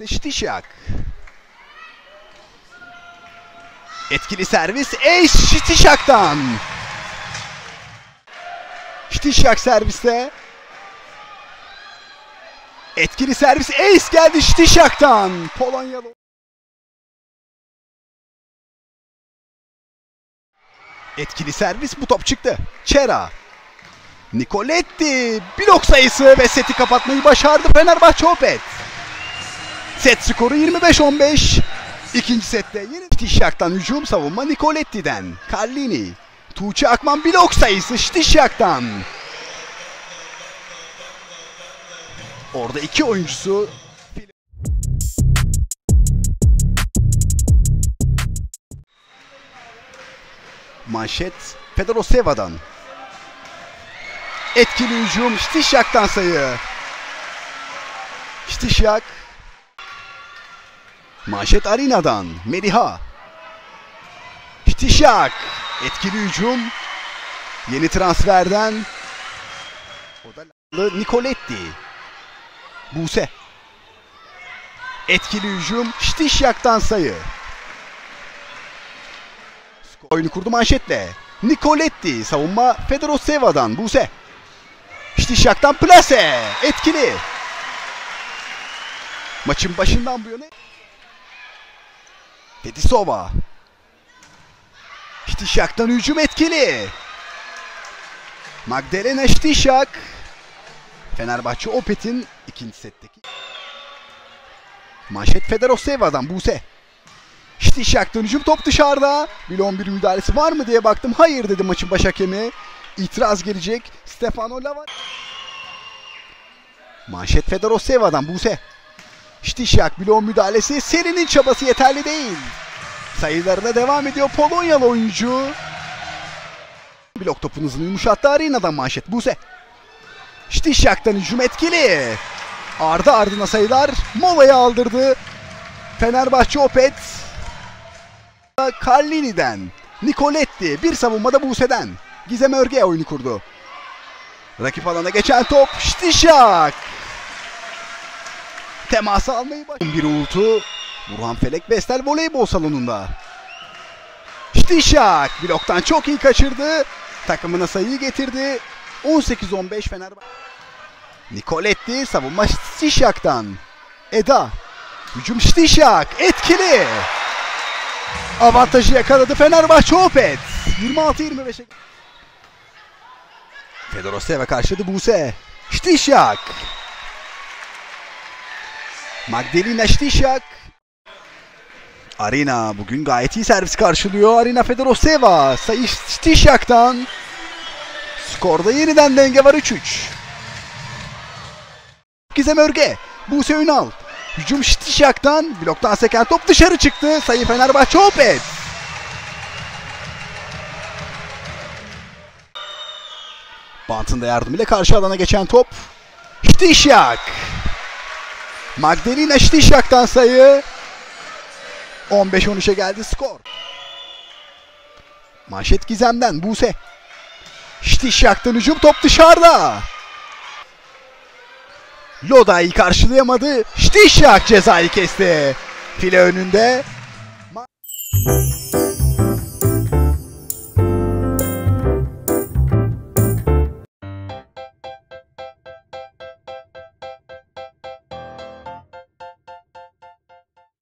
serviste Ştişak. Etkili servis Ace Ştişak'tan. Ştişak serviste. Etkili servis Ace geldi Ştişak'tan. Polonyalı. Etkili servis bu top çıktı. Çera. Nicoletti blok sayısı ve seti kapatmayı başardı Fenerbahçe Opet. Set skoru 25-15. İkinci sette yine Stişyak'tan hücum savunma Nicoletti'den. Carlini. Tuğçe Akman blok sayısı Stişyak'tan. Orada iki oyuncusu Manşet Fedoroseva'dan. Etkili hücum Stişyak'tan sayı. Stişyak. Manşet Arina'dan. Meriha. Stişyak. Etkili hücum. Yeni transferden. Nicoletti. Buse. Etkili hücum Stişyak'tan sayı. Oyunu kurdu manşetle. Nicoletti savunma Fedoroseva'dan Buse. Stişak'tan plase. Etkili. Maçın başından bu yana Fedisova. Stişak'tan hücum etkili. Magdalena Stişak. Fenerbahçe Opet'in ikinci setteki. Manşet Fedoroseva'dan Buse. Stişak'tan hücum top dışarıda. Bilon bir müdahalesi var mı diye baktım. Hayır dedi maçın baş hakemi. İtiraz gelecek. Stefano Lava. Manşet Fedoroseva'dan Buse. Stişak bloğun müdahalesi. Seri'nin çabası yeterli değil. Sayılarına devam ediyor Polonyalı oyuncu. Blok topun yumuşattı Arena'dan manşet Buse. Stişak'tan hücum etkili. Ardı ardına sayılar. Mola'yı aldırdı. Fenerbahçe Opet. Carlini'den. Nicoletti. Bir savunmada Buse'den. Gizem Örge oyunu kurdu. Rakip alana geçen top Stişak. Teması almayı başladı. Bir uğultu. Burhan Felek Bestel voleybol salonunda. Stişak bloktan çok iyi kaçırdı. Takımına sayıyı getirdi. 18-15 Fenerbahçe. Nicoletti savunma Stişak'tan. Eda. Hücum Stişak. Etkili. Avantajı yakaladı Fenerbahçe Opet. 26-25'e. Fedoroseva karşıladı Buse. Stişak. Magdalena Stişak. Arina bugün gayet iyi servis karşılıyor. Arina Fedoroseva. Sayı Stişak'tan. Skorda yeniden denge var 3-3. Gizem Örge. Buse Ünal. Hücum Stişak'tan. Bloktan seken top dışarı çıktı. Sayı Fenerbahçe Opet. Bantın da yardımıyla karşı alana geçen top. Stişak. Magdalena Stişak'tan sayı. 15-13'e geldi skor. Manşet Gizem'den Buse. Stişak'tan hücum top dışarıda. Loda'yı karşılayamadı. Stişak cezayı kesti. File önünde. Ma-